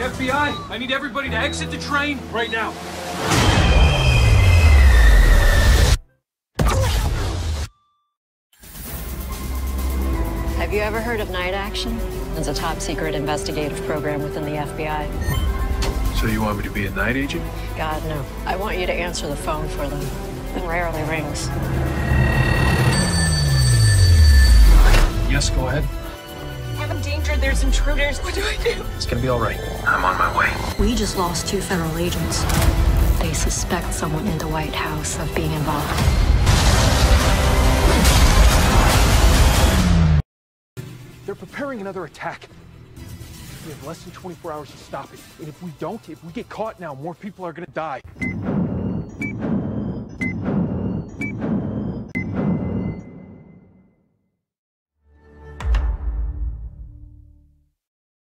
FBI, I need everybody to exit the train right now. Have you ever heard of Night Action? It's a top secret investigative program within the FBI. So you want me to be a night agent? God, no. I want you to answer the phone for them. It rarely rings. Yes, go ahead. I'm in danger. There's intruders. What do I do? It's gonna be all right. I'm on my way. We just lost two federal agents. They suspect someone in the White House of being involved. They're preparing another attack. We have less than 24 hours to stop it. And if we don't, if we get caught now, more people are gonna die.